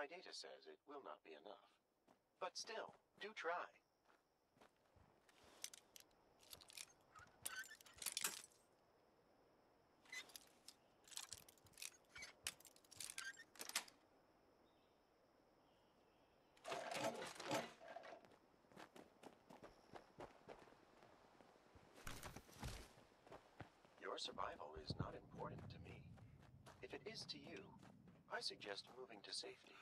My data says it will not be enough. But still, do try. Your survival is not important to me. If it is to you, I suggest moving to safety.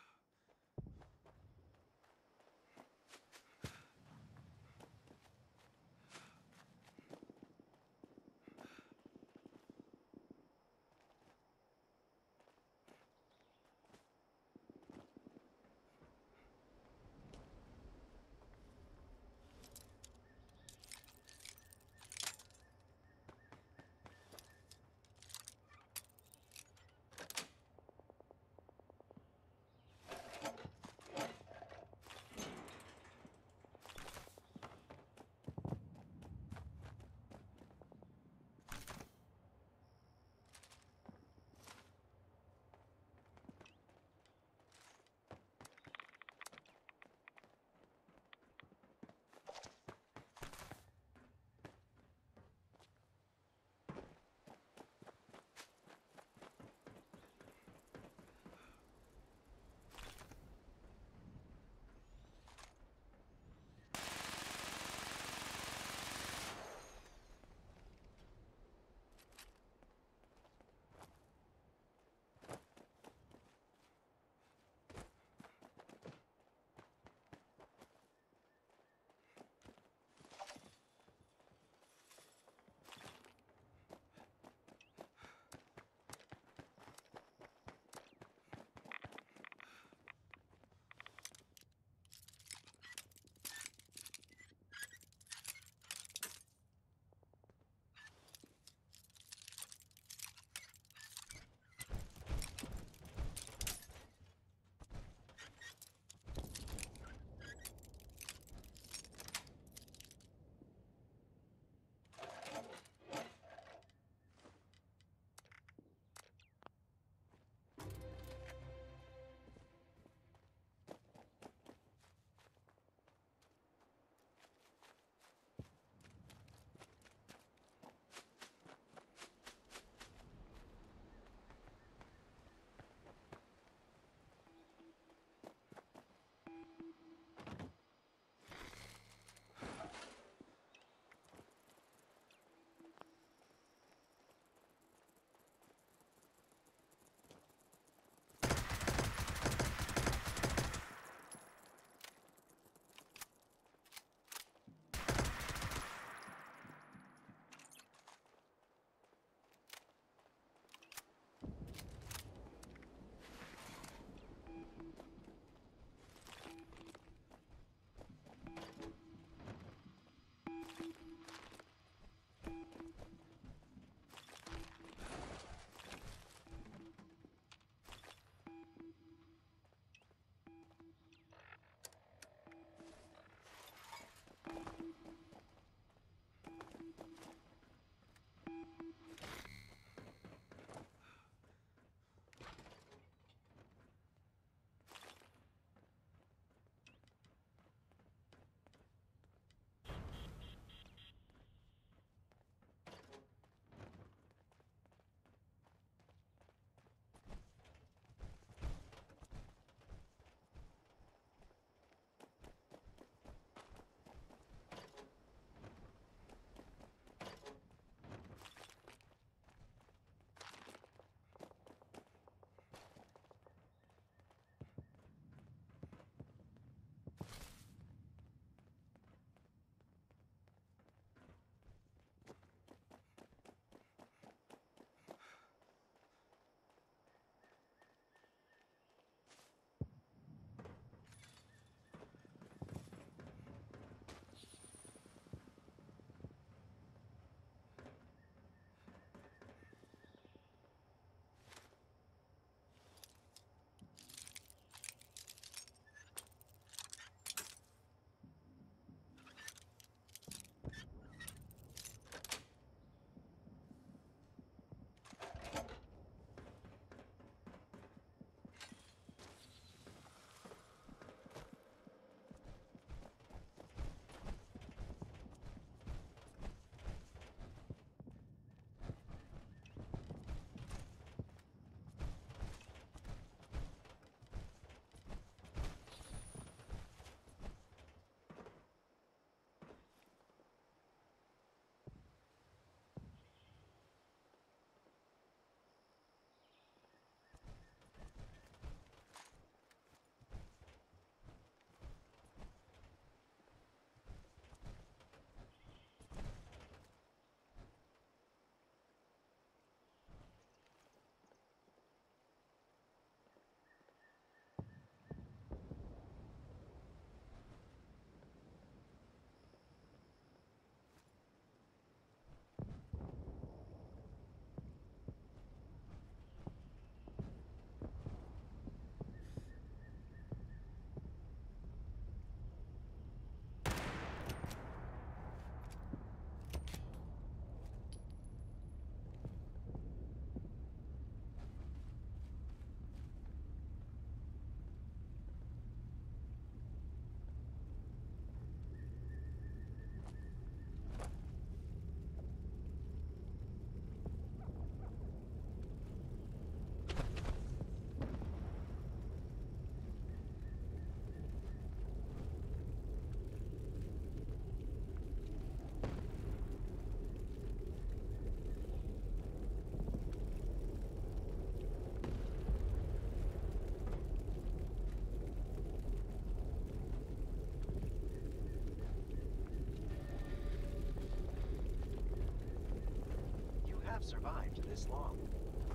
Have survived this long.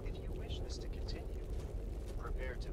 If you wish this to continue, prepare to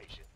Congratulations.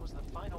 Was the final